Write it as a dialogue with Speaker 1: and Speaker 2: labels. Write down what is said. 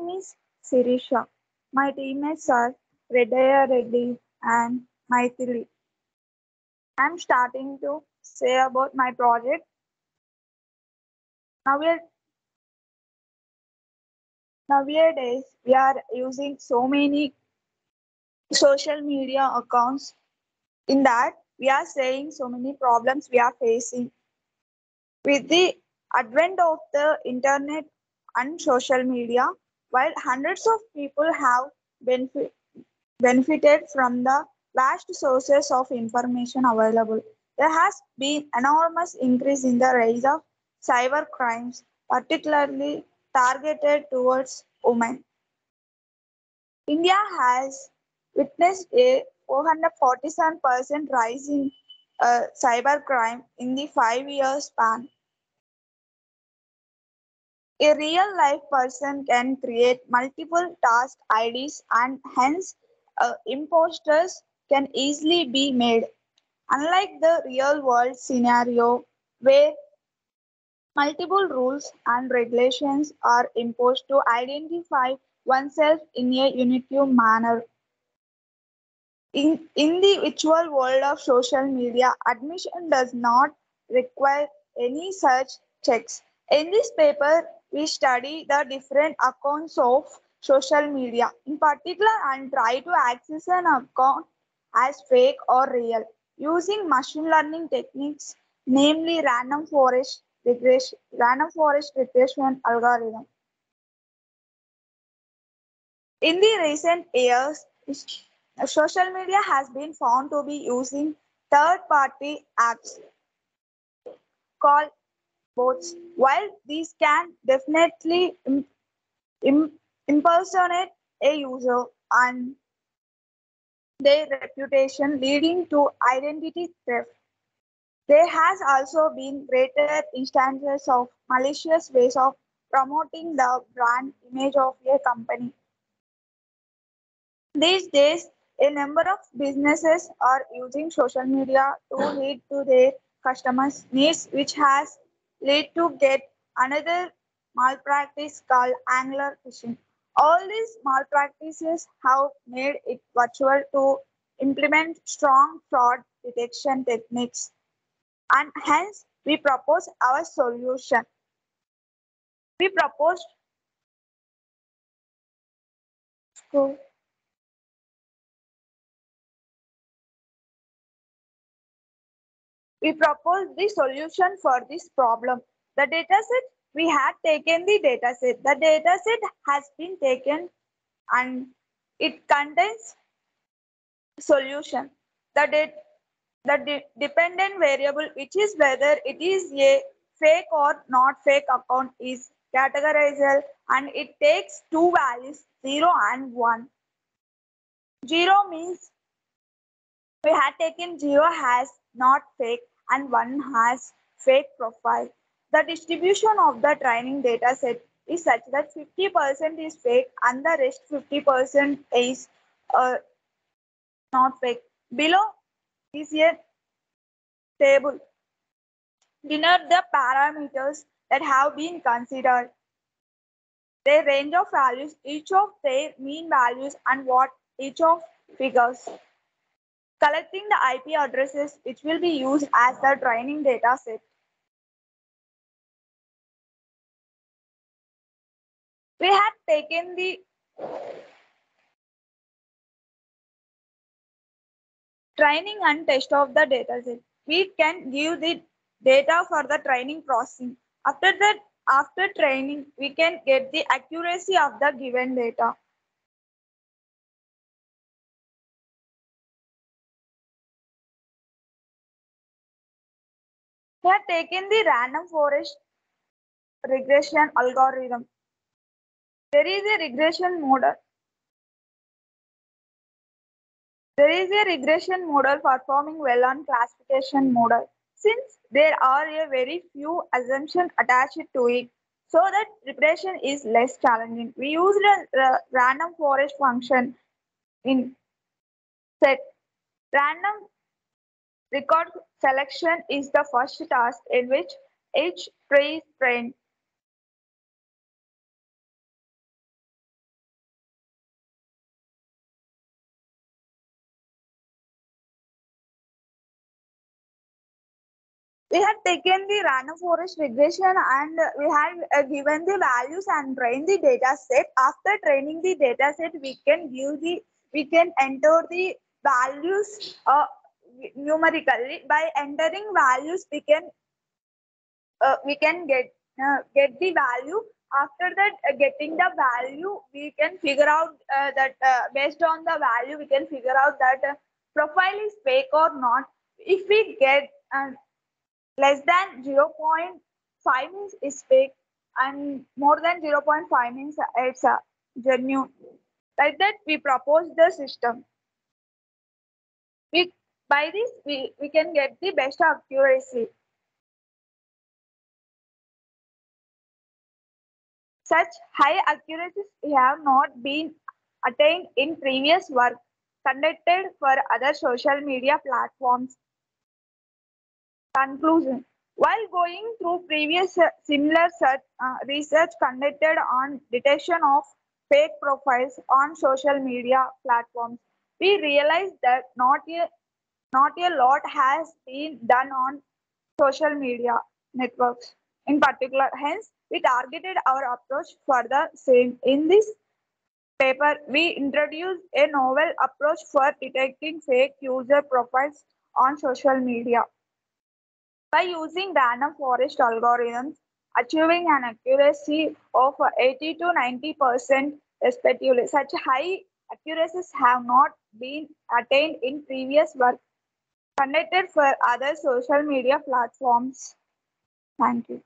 Speaker 1: name is Sirisha. My teammates are Reddaiah Reddy and Maithili. I'm starting to say about my project. Nowadays, nowadays we are using so many social media accounts. In that, we are saying so many problems we are facing. With the advent of the internet and social media, while hundreds of people have benefit, benefited from the vast sources of information available, there has been enormous increase in the rise of cyber crimes, particularly targeted towards women. India has witnessed a 447% rise in uh, cybercrime in the five year span. A real life person can create multiple task IDs and hence uh, imposters can easily be made. Unlike the real world scenario where multiple rules and regulations are imposed to identify oneself in a unique manner. In, in the virtual world of social media, admission does not require any such checks. In this paper, we study the different accounts of social media in particular and try to access an account as fake or real using machine learning techniques, namely random forest regression, random forest regression algorithm. In the recent years, social media has been found to be using third-party apps called bots. While these can definitely im- im- impersonate a user and their reputation, leading to identity theft, there has also been greater instances of malicious ways of promoting the brand image of a company. These days, a number of businesses are using social media to lead to their customers' needs, which has led to get another malpractice called angler phishing. All these malpractices have made it virtual to implement strong fraud detection techniques, and hence we propose our solution. We proposed to we proposed the solution for this problem. The dataset, we had taken the dataset. The dataset has been taken and it contains solution. The, the de- dependent variable, which is whether it is a fake or not fake account is categorized and it takes two values, 0 and 1. 0 means we had taken 0 has not fake and 1 has fake profile. The distribution of the training data set is such that 50% is fake and the rest 50% is uh, not fake. Below is a table. Denote the parameters that have been considered. Their range of values, each of their mean values and what each of figures collecting the IP addresses which will be used as the training data set. We have taken the training and test of the data set. We can give the data for the training processing. After that, after training, we can get the accuracy of the given data. We have taken the random forest regression algorithm. There is a regression model. There is a regression model performing well on classification model. Since there are a very few assumptions attached to it, so that preparation is less challenging. We use the random forest function in set. Random Record selection is the first task in which each pre trained we have taken the random forest regression and we have uh, given the values and trained the data set. After training the data set, we can give the we can enter the values uh, numerically. By entering values, we can, uh, we can get, uh, get the value. After that, uh, getting the value, we can figure out uh, that uh, based on the value, we can figure out that uh, profile is fake or not. If we get uh, less than 0.5 means is fake and more than 0.5 means it's a genuine like that we propose the system we by this we, we can get the best accuracy. Such high accuracies have not been attained in previous work conducted for other social media platforms. Conclusion. While going through previous uh, similar search, uh, research conducted on detection of fake profiles on social media platforms, we realized that not a, not a lot has been done on social media networks in particular. Hence, we targeted our approach for the same. In this paper, we introduced a novel approach for detecting fake user profiles on social media. By using random forest algorithms, achieving an accuracy of 80 to 90% respectively. Such high accuracies have not been attained in previous work conducted for other social media platforms. Thank you.